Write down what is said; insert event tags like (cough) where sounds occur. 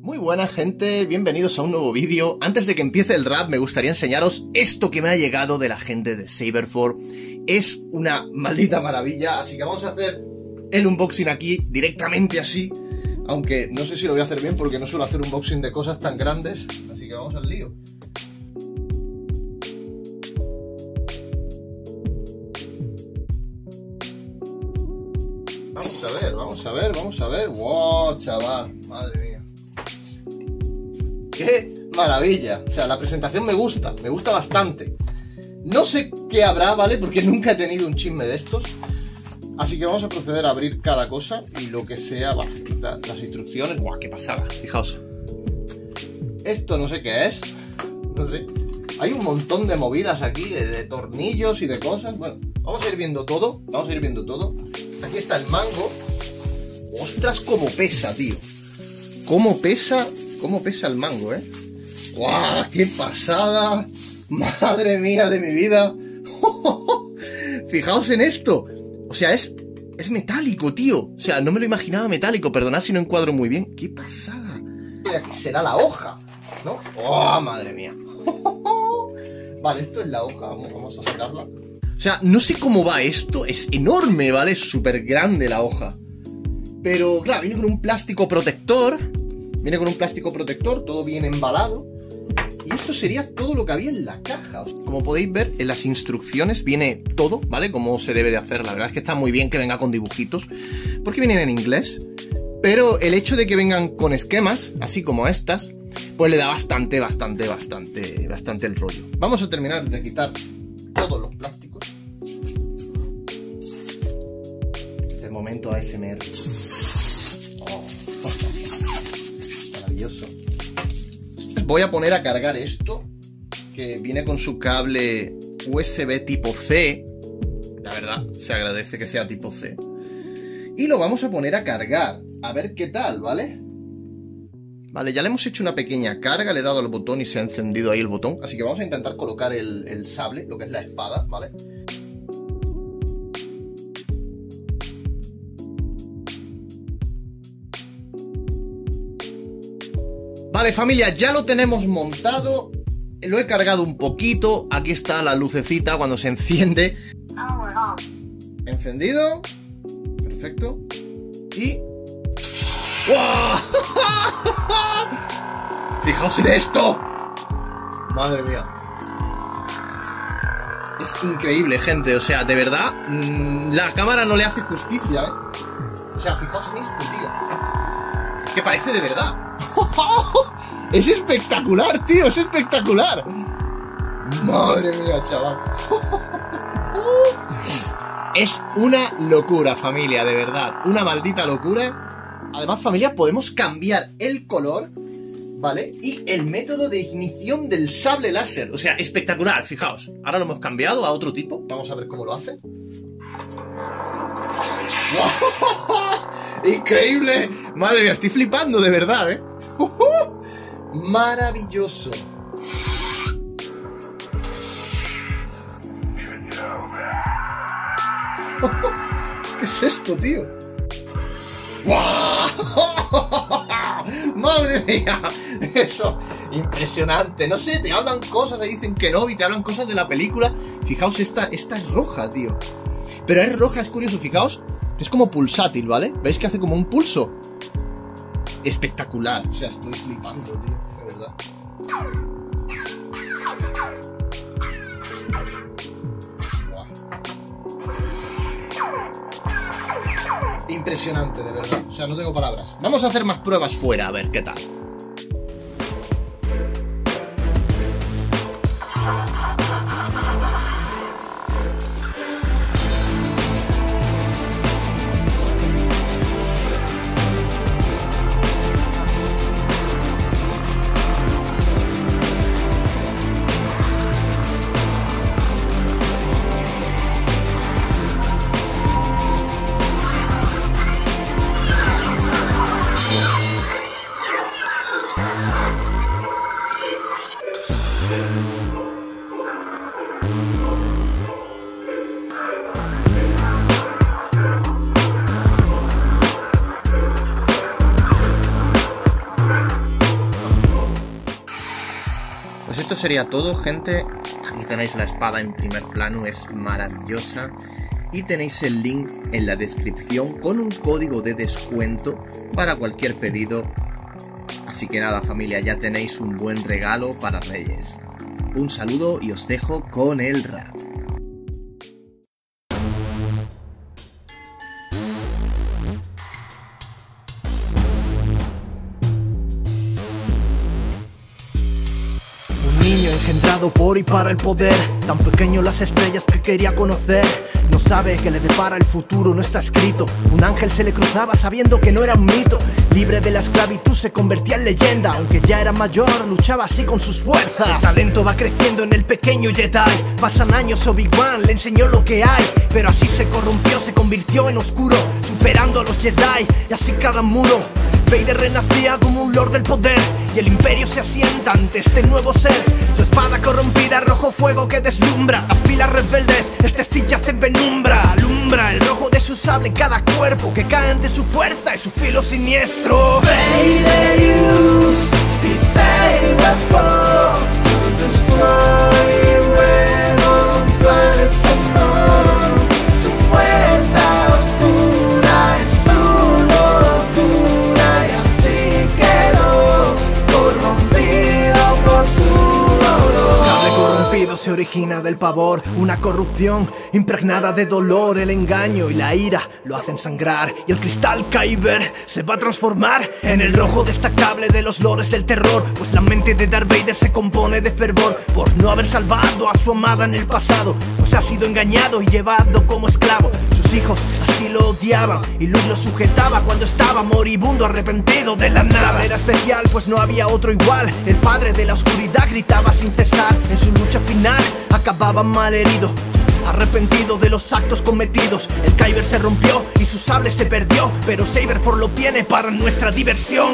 Muy buena gente, bienvenidos a un nuevo vídeo. Antes de que empiece el rap me gustaría enseñaros esto que me ha llegado de la gente de Saberfor. Es una maldita maravilla, así que vamos a hacer el unboxing aquí directamente así. Aunque no sé si lo voy a hacer bien porque no suelo hacer unboxing de cosas tan grandes. Así que vamos al lío. Vamos a ver, vamos a ver, vamos a ver. ¡Wow, chaval! Madre. ¡Qué maravilla! O sea, la presentación me gusta, me gusta bastante. No sé qué habrá, ¿vale? Porque (laughs) nunca he tenido un chisme de estos. Así que vamos a proceder a abrir cada cosa y lo que sea, va, las instrucciones. ¡Guau, qué pasada! Fijaos. Esto no sé qué es. No sé. Hay un montón de movidas aquí, de, de tornillos y de cosas. Bueno, vamos a ir viendo todo. Vamos a ir viendo todo. Aquí está el mango. Ostras, cómo pesa, tío. Cómo pesa, cómo pesa el mango, ¿eh? ¡Guau! ¡Qué pasada! ¡Madre mía de mi vida! (laughs) Fijaos en esto. O sea, es, es metálico, tío. O sea, no me lo imaginaba metálico. Perdonad si no encuadro muy bien. ¡Qué pasada! Será la hoja, ¿no? ¡Oh, madre mía! (laughs) vale, esto es la hoja. Vamos, vamos a sacarla. O sea, no sé cómo va esto. Es enorme, ¿vale? Es súper grande la hoja. Pero, claro, viene con un plástico protector. Viene con un plástico protector, todo bien embalado. Y esto sería todo lo que había en la caja. Como podéis ver, en las instrucciones viene todo, ¿vale? Como se debe de hacer. La verdad es que está muy bien que venga con dibujitos. Porque vienen en inglés. Pero el hecho de que vengan con esquemas, así como estas, pues le da bastante, bastante, bastante, bastante el rollo. Vamos a terminar de quitar todos los plásticos. Este momento ASMR. Voy a poner a cargar esto, que viene con su cable USB tipo C. La verdad, se agradece que sea tipo C. Y lo vamos a poner a cargar. A ver qué tal, ¿vale? Vale, ya le hemos hecho una pequeña carga, le he dado al botón y se ha encendido ahí el botón. Así que vamos a intentar colocar el, sable, lo que es la espada. Vale familia, ya lo tenemos montado. Lo he cargado un poquito. Aquí está la lucecita cuando se enciende. Encendido. Perfecto. Y ¡Wow! (laughs) Fijaos en esto. Madre mía. Es increíble gente. O sea, de verdad mmm, La cámara no le hace justicia ¿eh? O sea, fijaos en esto, tío. Es que parece de verdad (laughs) es espectacular, tío, es espectacular. Madre mía, chaval. (laughs) es una locura, familia, de verdad. Una maldita locura. Además, familia, podemos cambiar el color, ¿vale? Y el método de ignición del sable láser. O sea, espectacular, fijaos. Ahora lo hemos cambiado a otro tipo. Vamos a ver cómo lo hace. (laughs) ¡Increíble! Madre mía, estoy flipando de verdad, ¿eh? Maravilloso. (laughs) ¿Qué es esto, tío? (laughs) ¡Madre mía! Eso, impresionante. No sé, te hablan cosas, te dicen que no, y te hablan cosas de la película. Fijaos, esta, esta es roja, tío. Pero es roja, es curioso, fijaos. Es como pulsátil, ¿vale? ¿Veis que hace como un pulso? Espectacular. O sea, estoy flipando, tío, de verdad. Impresionante, de verdad. O sea, no tengo palabras. Vamos a hacer más pruebas fuera, a ver qué tal. Pues esto sería todo, gente. Aquí tenéis la espada en primer plano, es maravillosa. Y tenéis el link en la descripción con un código de descuento para cualquier pedido Así que nada, familia, ya tenéis un buen regalo para Reyes. Un saludo y os dejo con el rap. Engendrado por y para el poder, tan pequeño las estrellas que quería conocer. No sabe que le depara el futuro, no está escrito. Un ángel se le cruzaba sabiendo que no era un mito. Libre de la esclavitud se convertía en leyenda. Aunque ya era mayor, luchaba así con sus fuerzas. El talento va creciendo en el pequeño Jedi. Pasan años, Obi-Wan le enseñó lo que hay. Pero así se corrompió, se convirtió en oscuro, superando a los Jedi. Y así cada muro. Vader renacía como un lord del poder y el imperio se asienta ante este nuevo ser. Su espada corrompida, rojo fuego que deslumbra. Las pilas rebeldes, este sillas en penumbra. Alumbra el rojo de su sable cada cuerpo que cae ante su fuerza y su filo siniestro. Vader used his se origina del pavor, una corrupción impregnada de dolor, el engaño y la ira lo hacen sangrar y el cristal Kyber se va a transformar en el rojo destacable de los lores del terror, pues la mente de Darth Vader se compone de fervor por no haber salvado a su amada en el pasado, pues ha sido engañado y llevado como esclavo. Sus hijos así lo odiaban y Luke lo sujetaba cuando estaba moribundo, arrepentido de la nada. Era especial, pues no había otro igual. El padre de la oscuridad gritaba sin cesar. En su lucha final acababa mal herido. Arrepentido de los actos cometidos, el Kyber se rompió y su sable se perdió, pero Saberforth lo tiene para nuestra diversión.